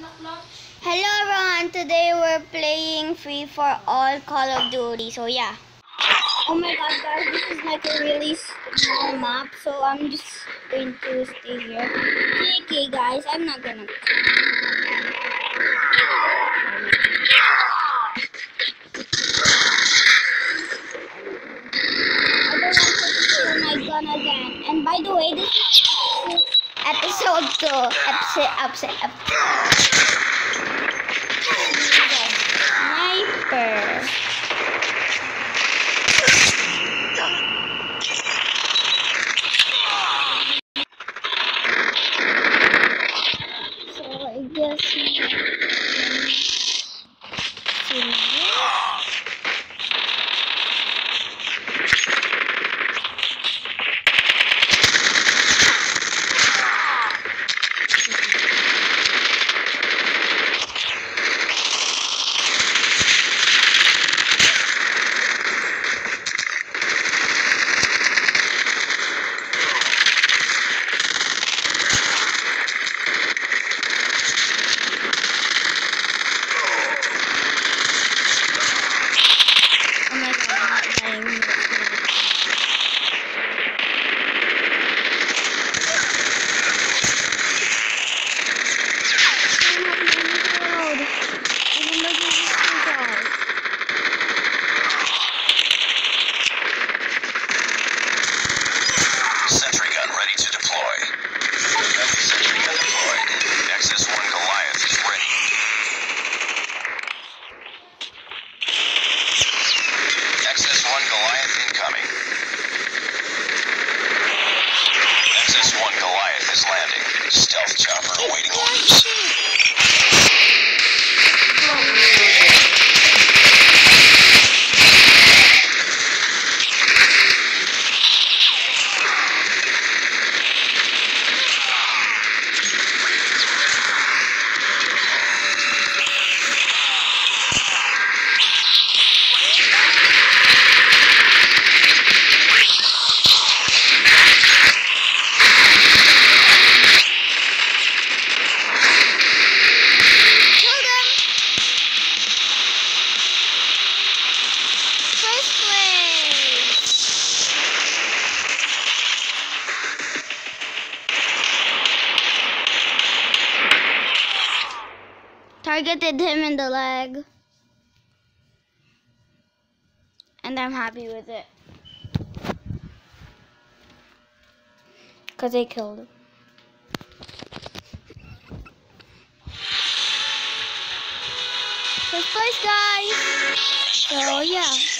Hello everyone, today we're playing Free for All Call of Duty, so yeah. Oh my god guys, this is like a really small map, so I'm just going to stay here. Okay guys, I'm not gonna... I don't want to my gun again. And by the way, this is episode 2. Episode, episode, episode. Sniper. So I guess Oh my god, I'm not dying. Sentry gun ready to deploy. Sentry gun deployed. Nexus 1 Goliath is ready. Nexus 1 Goliath incoming. Nexus 1 Goliath is landing. Stealth chopper awaiting orders. Targeted him in the leg. And I'm happy with it. Because I killed him. First place, guys! So, yeah.